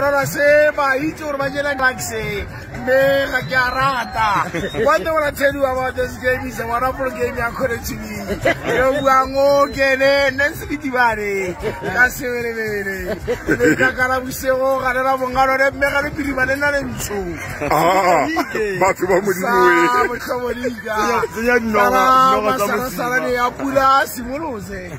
Rara se ba itse gore ba jela taxi mme ga ke a rata one thing when I tell you about this game is a wonderful game ya kgoretshini yo buang o kene nne se ditibane ka sebelebele le ka kana bosego ga le la bongalo le mme ga le pirima le na le ntsho Ah, batho ba modimo ee. Sa motlhomodika. Tsenya dinoga- dinoga tsa Masarasara ne ya pula a simolotse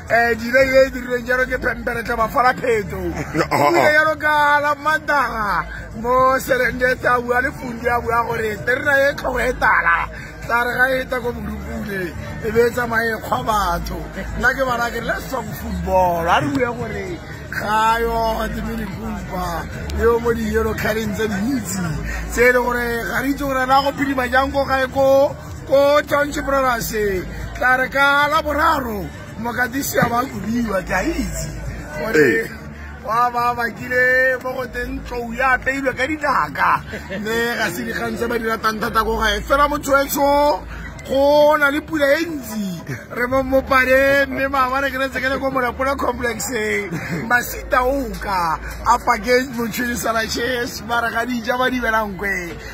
um dile e e dirileng jalo ke pemperetla bafala pheto ile jalo ka la mandaga mo selende tsa bua le fundi a bua gore terena e tlhogo e tala tla re ga e ta ko morupule e be e tsamaye kgwa batho nna ke bana ke le song football a re bue gore ga yo ga tebele kupa yo mo di yelo khaleng tse dintsi tse e le gore ga re itse gore na go phedima jang ko gae ko ko tshwantshe borarase tla re ka la boraro mokatisi a ba kobiwa ke a itse gore wa ba bakile mo go teng tlou ya apeilwe ka ditaka mme ga se dikgang tse ba di ratang thata ko gae fela motshwetsho go na le pula e ntsi re mo mopale mme maabane ke retse ke le ko molapola complexeng masita oka a package motšhini salaches ba re ga dija ba di belang kwe